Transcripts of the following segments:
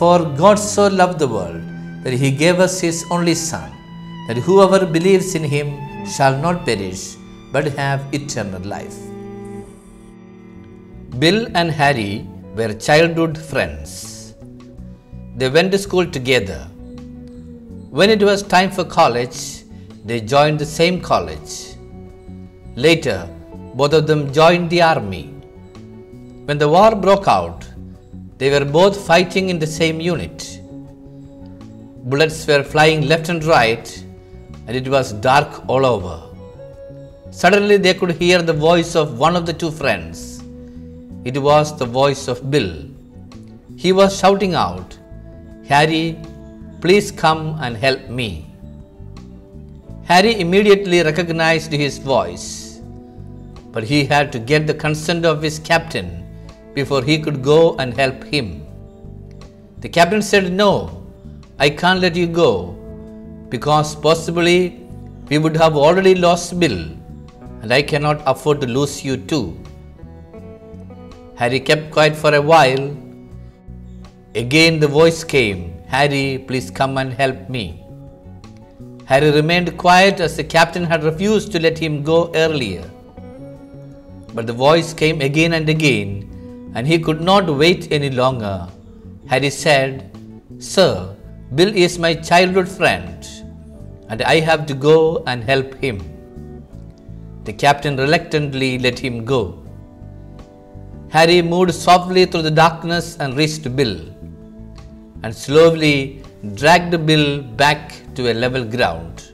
For God so loved the world that he gave us his only Son, that whoever believes in him shall not perish but have eternal life. Bill and Harry were childhood friends. They went to school together. When it was time for college, they joined the same college. Later, both of them joined the army. When the war broke out, they were both fighting in the same unit. Bullets were flying left and right, and it was dark all over. Suddenly, they could hear the voice of one of the two friends. It was the voice of Bill. He was shouting out, Harry, please come and help me. Harry immediately recognized his voice, but he had to get the consent of his captain before he could go and help him. The captain said, No, I can't let you go because possibly we would have already lost Bill and I cannot afford to lose you too. Harry kept quiet for a while. Again the voice came, Harry, please come and help me. Harry remained quiet as the captain had refused to let him go earlier. But the voice came again and again, and he could not wait any longer. Harry said, Sir, Bill is my childhood friend, and I have to go and help him. The captain reluctantly let him go. Harry moved softly through the darkness and reached Bill, and slowly dragged Bill back to a level ground.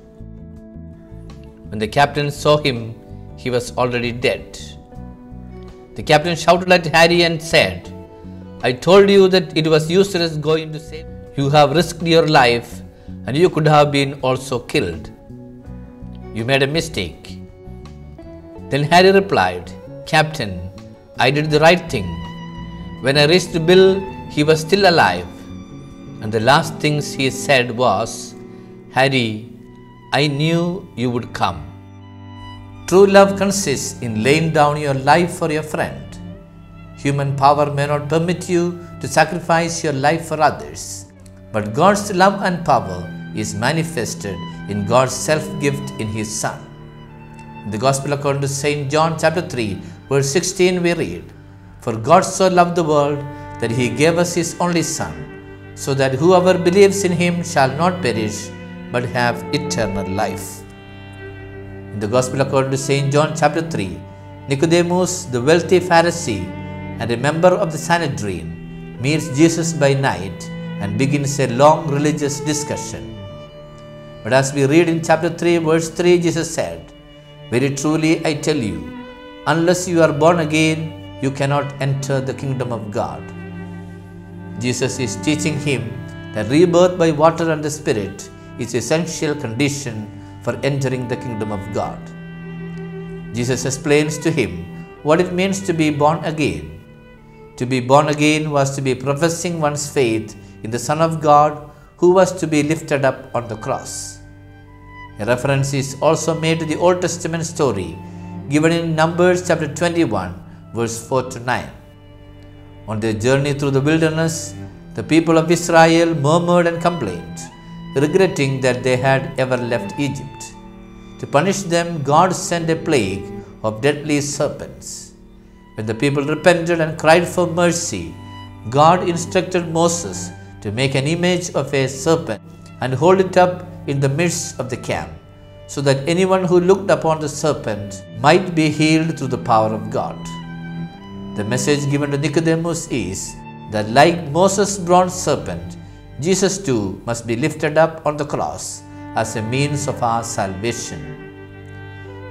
When the captain saw him, he was already dead. The captain shouted at Harry and said, I told you that it was useless going to save. You have risked your life and you could have been also killed. You made a mistake. Then Harry replied, Captain, I did the right thing. When I reached Bill, he was still alive. And the last things he said was, Harry, I knew you would come. True love consists in laying down your life for your friend. Human power may not permit you to sacrifice your life for others, but God's love and power is manifested in God's self gift in His Son. In the Gospel according to St. John chapter 3, verse 16, we read, For God so loved the world that He gave us His only Son, so that whoever believes in Him shall not perish, but have eternal life. In the Gospel according to St. John chapter 3, Nicodemus, the wealthy Pharisee and a member of the Sanhedrin, meets Jesus by night and begins a long religious discussion. But as we read in chapter 3, verse 3, Jesus said, Very truly I tell you, unless you are born again, you cannot enter the kingdom of God. Jesus is teaching him that rebirth by water and the Spirit is essential condition for entering the kingdom of God. Jesus explains to him what it means to be born again. To be born again was to be professing one's faith in the Son of God who was to be lifted up on the cross. A reference is also made to the Old Testament story given in Numbers chapter 21, verse 4 to 9. On their journey through the wilderness, the people of Israel murmured and complained, regretting that they had ever left Egypt. To punish them, God sent a plague of deadly serpents. When the people repented and cried for mercy, God instructed Moses to make an image of a serpent and hold it up in the midst of the camp, so that anyone who looked upon the serpent might be healed through the power of God. The message given to Nicodemus is that, like Moses' bronze serpent, Jesus too must be lifted up on the cross as a means of our salvation.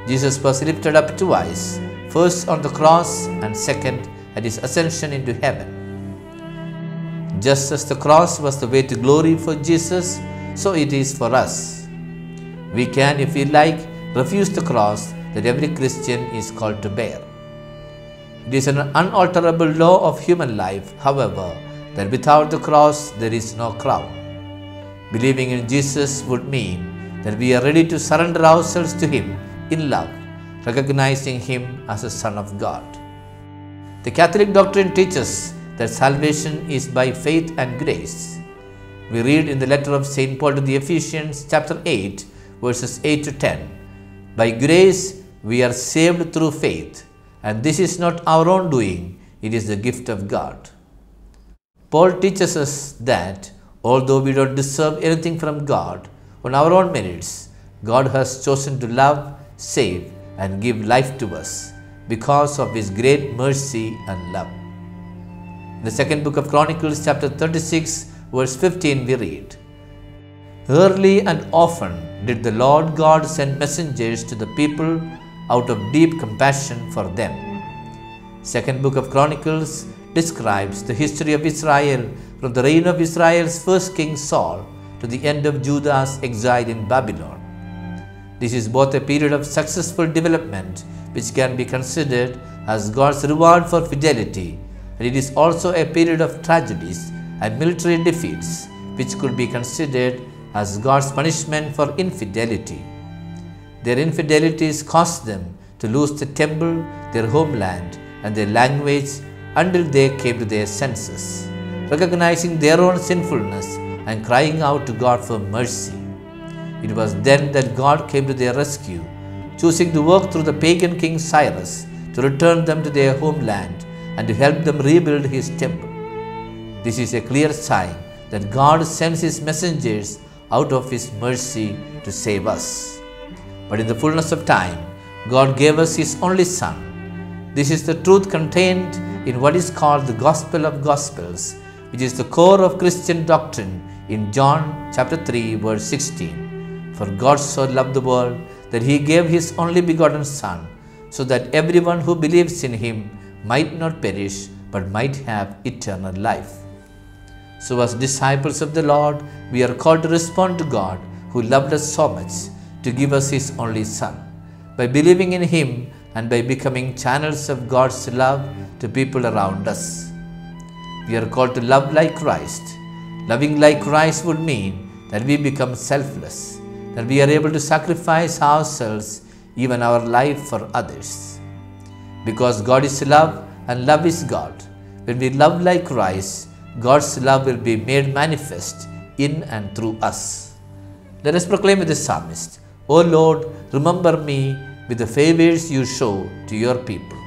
Jesus was lifted up twice, first on the cross and second at his ascension into heaven. Just as the cross was the way to glory for Jesus, so it is for us. We can, if we like, refuse the cross that every Christian is called to bear. It is an unalterable law of human life, however, that without the cross there is no crown. Believing in Jesus would mean that we are ready to surrender ourselves to Him in love, recognizing Him as the Son of God. The Catholic doctrine teaches that salvation is by faith and grace. We read in the letter of St. Paul to the Ephesians, chapter 8, verses 8 to 10. By grace we are saved through faith, and this is not our own doing, it is the gift of God. Paul teaches us that although we don't deserve anything from God on our own merits, God has chosen to love, save, and give life to us because of His great mercy and love. In the second book of Chronicles, chapter 36, verse 15, we read Early and often did the Lord God send messengers to the people out of deep compassion for them. Second book of Chronicles describes the history of Israel from the reign of Israel's first king Saul to the end of Judah's exile in Babylon. This is both a period of successful development, which can be considered as God's reward for fidelity, and it is also a period of tragedies and military defeats, which could be considered as God's punishment for infidelity. Their infidelities caused them to lose the temple, their homeland, and their language until they came to their senses, recognizing their own sinfulness and crying out to God for mercy. It was then that God came to their rescue, choosing to work through the pagan king Cyrus to return them to their homeland and to help them rebuild his temple. This is a clear sign that God sends his messengers out of his mercy to save us. But in the fullness of time, God gave us his only Son. This is the truth contained in what is called the Gospel of Gospels, which is the core of Christian doctrine in John chapter 3 verse 16. For God so loved the world that he gave his only begotten Son, so that everyone who believes in him might not perish but might have eternal life. So, as disciples of the Lord, we are called to respond to God who loved us so much to give us his only Son. By believing in him and by becoming channels of God's love to people around us. We are called to love like Christ. Loving like Christ would mean that we become selfless that we are able to sacrifice ourselves, even our life for others. Because God is love and love is God. When we love like Christ, God's love will be made manifest in and through us. Let us proclaim with the psalmist, O Lord, remember me with the favors you show to your people.